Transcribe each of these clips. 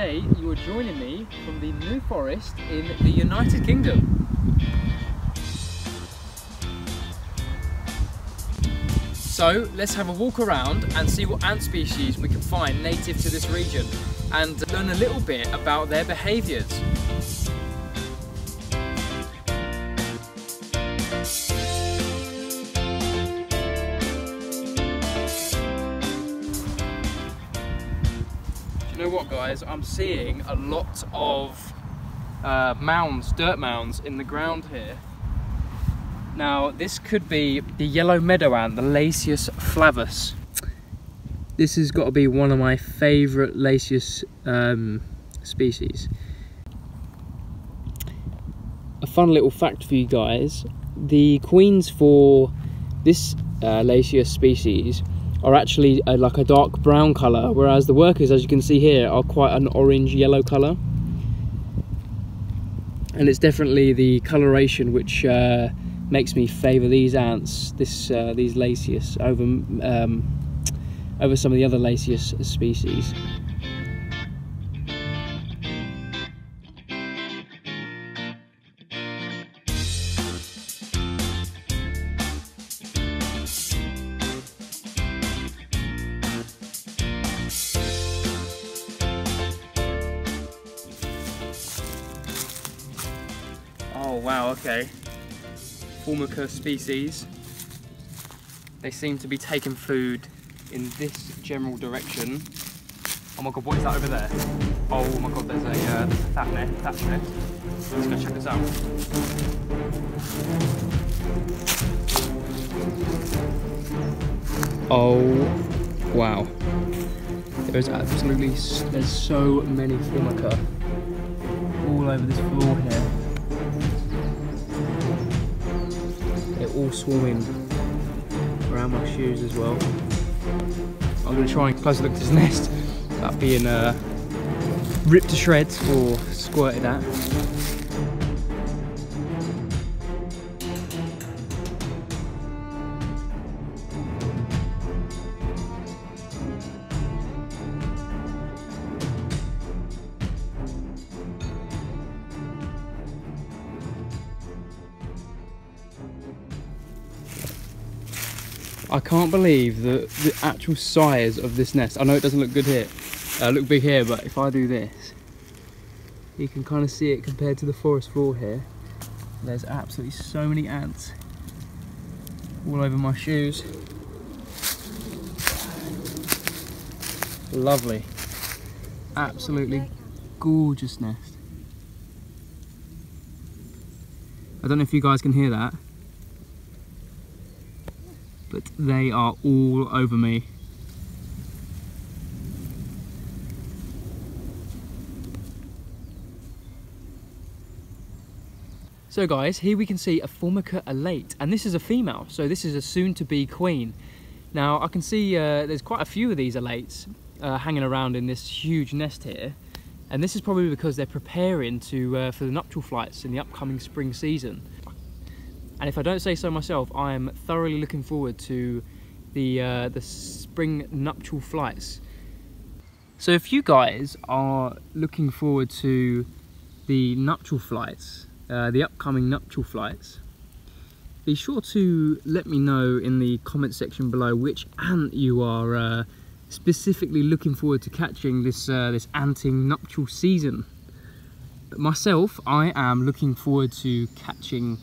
today you're joining me from the New Forest in the United Kingdom. So let's have a walk around and see what ant species we can find native to this region and learn a little bit about their behaviours. Guys, I'm seeing a lot of uh, mounds, dirt mounds in the ground here. Now this could be the yellow meadow ant, the Lasius flavus. This has got to be one of my favourite Lasius um, species. A fun little fact for you guys, the queens for this uh, Lasius species are actually uh, like a dark brown colour, whereas the workers, as you can see here, are quite an orange yellow colour. And it's definitely the coloration which uh, makes me favour these ants, this uh, these Lasius, over um, over some of the other Lasius species. Wow, okay. Formica species. They seem to be taking food in this general direction. Oh my god, what is that over there? Oh my god, there's a, uh, there's fat net, fat net. Let's go check this out. Oh, wow. There's absolutely, there's so many Formica all over this floor here. Swarming around my shoes as well. I'm going to try and close look at this nest that being uh, ripped to shreds or squirted at. I can't believe the, the actual size of this nest. I know it doesn't look good here, uh, look big here, but if I do this, you can kind of see it compared to the forest floor here. There's absolutely so many ants all over my shoes. Lovely. Absolutely gorgeous nest. I don't know if you guys can hear that but they are all over me. So guys, here we can see a Formica alate, and this is a female, so this is a soon-to-be queen. Now I can see uh, there's quite a few of these alates uh, hanging around in this huge nest here, and this is probably because they're preparing to uh, for the nuptial flights in the upcoming spring season. And if I don't say so myself, I am thoroughly looking forward to the, uh, the spring nuptial flights. So if you guys are looking forward to the nuptial flights, uh, the upcoming nuptial flights, be sure to let me know in the comment section below which ant you are uh, specifically looking forward to catching this, uh, this anting nuptial season. Myself, I am looking forward to catching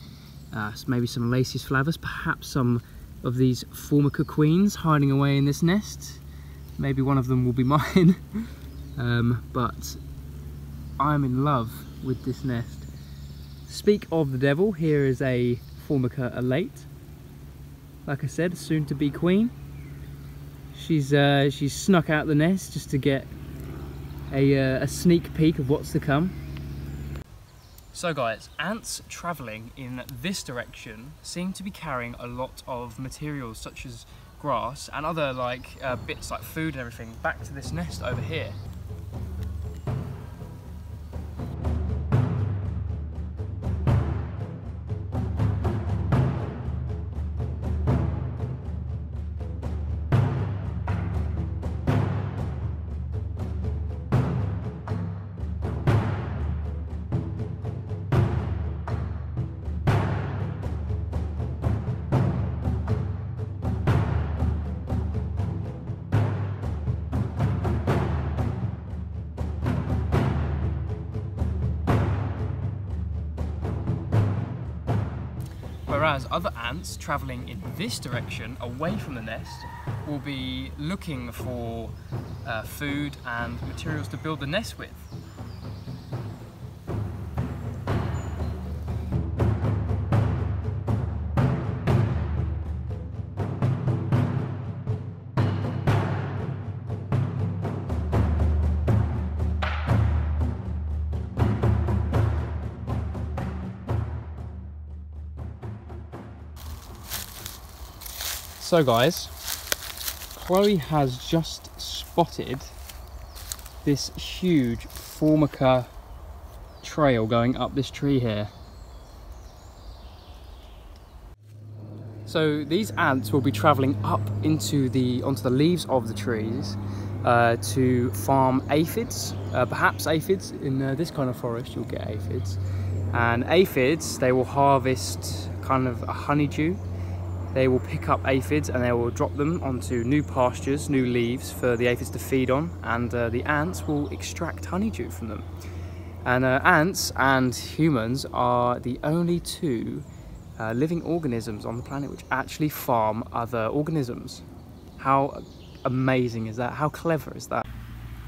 uh, maybe some Lasius flavus, perhaps some of these Formica queens hiding away in this nest. Maybe one of them will be mine, um, but I'm in love with this nest. Speak of the devil, here is a Formica alate. Like I said, soon to be queen. She's uh, she's snuck out the nest just to get a, uh, a sneak peek of what's to come. So guys, ants travelling in this direction seem to be carrying a lot of materials such as grass and other like uh, bits like food and everything back to this nest over here. Whereas other ants travelling in this direction, away from the nest, will be looking for uh, food and materials to build the nest with. So guys, Chloe has just spotted this huge Formica trail going up this tree here. So these ants will be travelling up into the onto the leaves of the trees uh, to farm aphids, uh, perhaps aphids. In uh, this kind of forest you'll get aphids. And aphids, they will harvest kind of a honeydew they will pick up aphids and they will drop them onto new pastures, new leaves for the aphids to feed on and uh, the ants will extract honeydew from them. And uh, ants and humans are the only two uh, living organisms on the planet which actually farm other organisms. How amazing is that? How clever is that?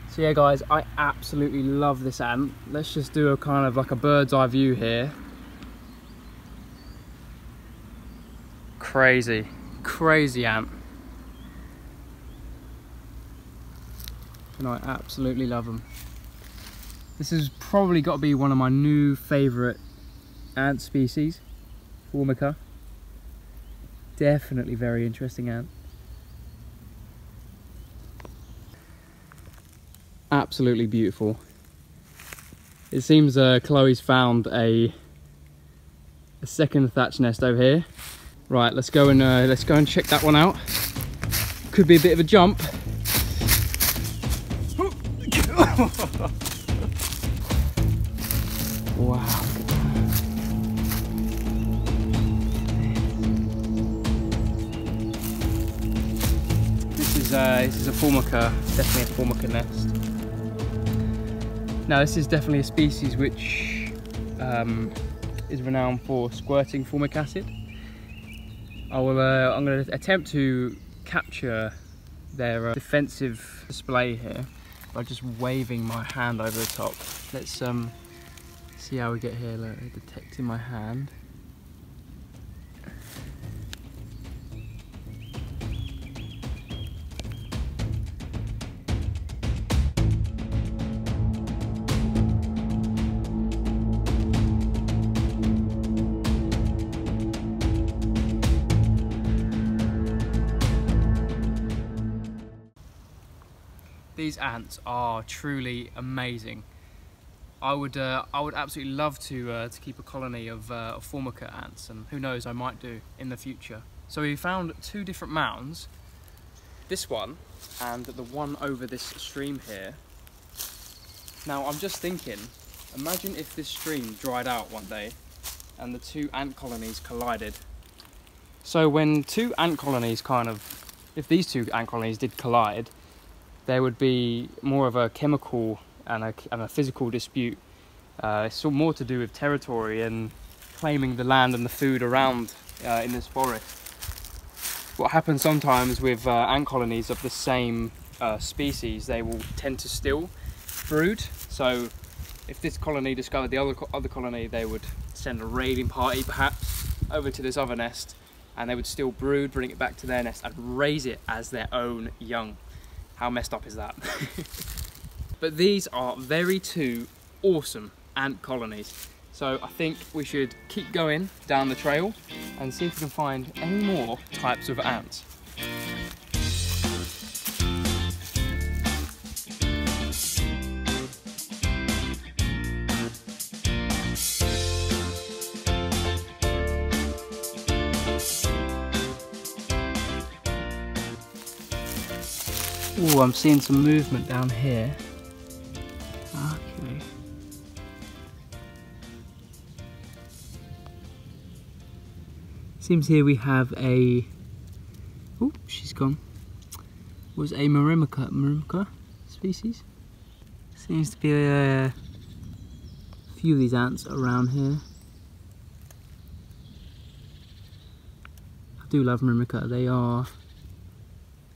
So yeah guys, I absolutely love this ant. Let's just do a kind of like a bird's eye view here. Crazy, crazy ant. And I absolutely love them. This has probably got to be one of my new favourite ant species, Formica. Definitely very interesting ant. Absolutely beautiful. It seems uh, Chloe's found a, a second thatch nest over here Right, let's go and uh, let's go and check that one out. Could be a bit of a jump. wow. This is uh, this is a formica, definitely a formica nest. Now this is definitely a species which um, is renowned for squirting formic acid. I will, uh, I'm going to attempt to capture their uh, defensive display here by just waving my hand over the top. Let's um, see how we get here. Detecting my hand. These ants are truly amazing. I would, uh, I would absolutely love to, uh, to keep a colony of, uh, of Formica ants, and who knows, I might do in the future. So we found two different mounds, this one and the one over this stream here. Now I'm just thinking, imagine if this stream dried out one day and the two ant colonies collided. So when two ant colonies kind of, if these two ant colonies did collide, there would be more of a chemical and a, and a physical dispute. Uh, it's more to do with territory and claiming the land and the food around uh, in this forest. What happens sometimes with uh, ant colonies of the same uh, species, they will tend to still brood. So if this colony discovered the other, other colony, they would send a raiding party perhaps over to this other nest and they would still brood, bring it back to their nest and raise it as their own young. How messed up is that? but these are very two awesome ant colonies. So I think we should keep going down the trail and see if we can find any more types of ants. Oh, I'm seeing some movement down here. Okay. Seems here we have a. Oh, she's gone. Was a Myrmica, Myrmica species. Seems to be a few of these ants around here. I do love Myrmica. They are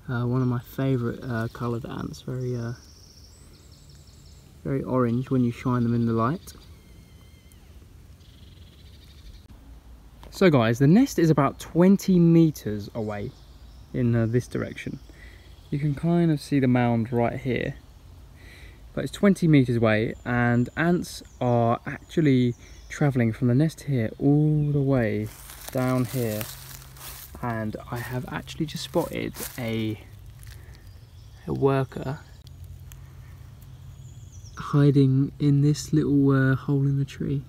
uh, one of my favourite uh, coloured ants. Very, uh, very orange when you shine them in the light. So guys, the nest is about 20 metres away in uh, this direction. You can kind of see the mound right here. But it's 20 metres away and ants are actually travelling from the nest here all the way down here and I have actually just spotted a, a worker hiding in this little uh, hole in the tree.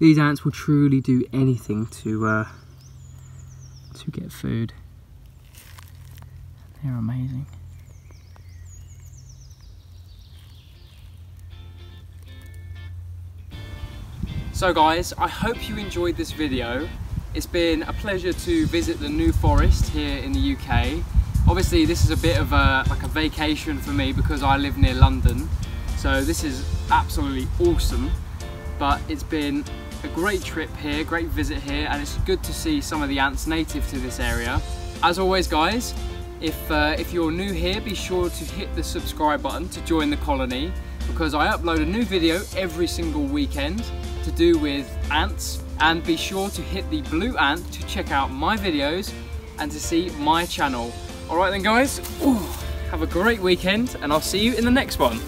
These ants will truly do anything to uh, to get food. They're amazing. So guys, I hope you enjoyed this video. It's been a pleasure to visit the New Forest here in the UK. Obviously this is a bit of a, like a vacation for me because I live near London. So this is absolutely awesome. But it's been a great trip here, great visit here, and it's good to see some of the ants native to this area. As always guys, if, uh, if you're new here, be sure to hit the subscribe button to join the colony because I upload a new video every single weekend to do with ants and be sure to hit the blue ant to check out my videos and to see my channel. Alright then guys, Ooh, have a great weekend and I'll see you in the next one.